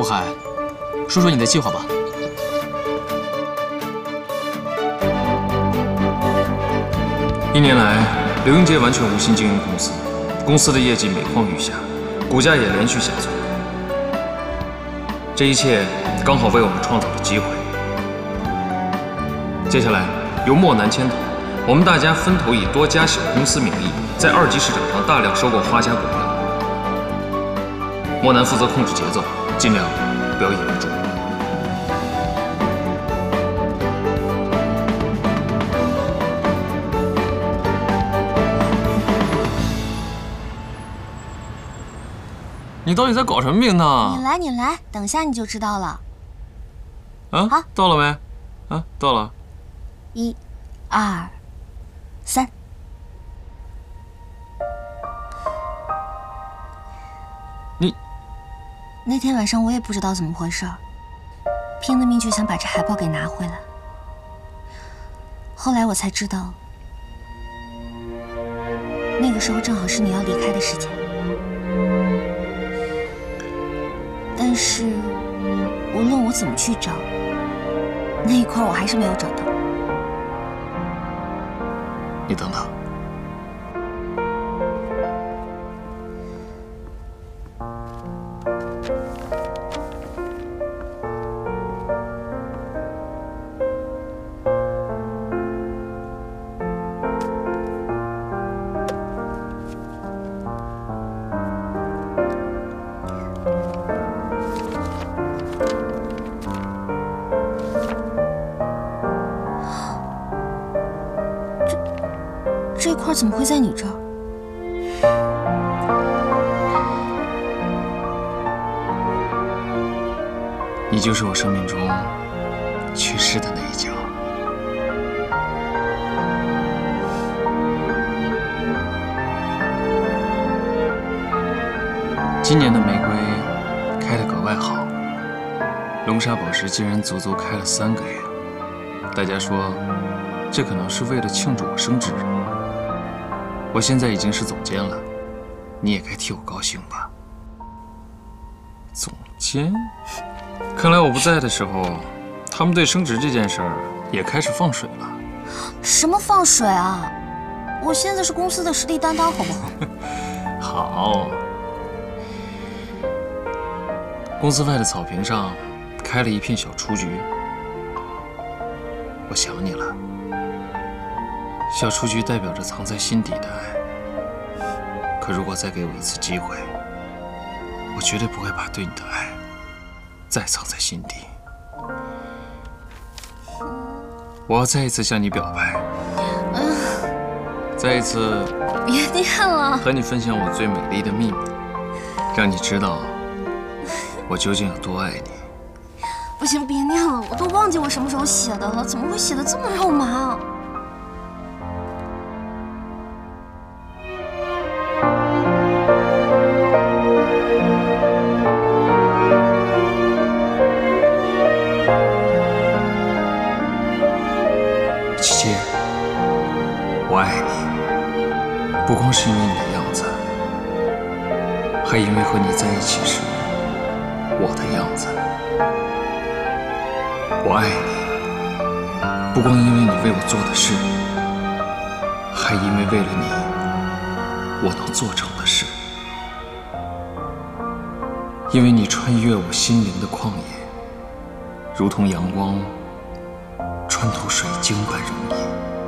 吴海，说说你的计划吧。一年来，刘英杰完全无心经营公司，公司的业绩每况愈下，股价也连续下挫。这一切刚好为我们创造了机会。接下来由莫南牵头，我们大家分头以多家小公司名义，在二级市场上大量收购花家股份。莫南负责控制节奏，尽量不要引人注目。你到底在搞什么名堂？你来，你来，等下你就知道了。啊，好到了没？啊，到了。一、二、三。那天晚上我也不知道怎么回事，拼了命就想把这海报给拿回来。后来我才知道，那个时候正好是你要离开的时间。但是无论我怎么去找，那一块我还是没有找到。你等等。这块怎么会在你这儿？你就是我生命中缺失的那一角。今年的玫瑰开得格外好，龙沙宝石竟然足足开了三个月。大家说，这可能是为了庆祝我升职。我现在已经是总监了，你也该替我高兴吧？总监？看来我不在的时候，他们对升职这件事儿也开始放水了。什么放水啊？我现在是公司的实力担当，好不好？好。公司外的草坪上开了一片小雏菊，我想你了。小雏菊代表着藏在心底的爱。可如果再给我一次机会，我绝对不会把对你的爱再藏在心底。我要再一次向你表白，再一次别念了，和你分享我最美丽的秘密，让你知道我究竟有多爱你。不行，别念了，我都忘记我什么时候写的了，怎么会写的这么肉麻不光是因为你的样子，还因为和你在一起时我的样子。我爱你，不光因为你为我做的事，还因为为了你，我能做成的事。因为你穿越我心灵的旷野，如同阳光穿透水晶般容易。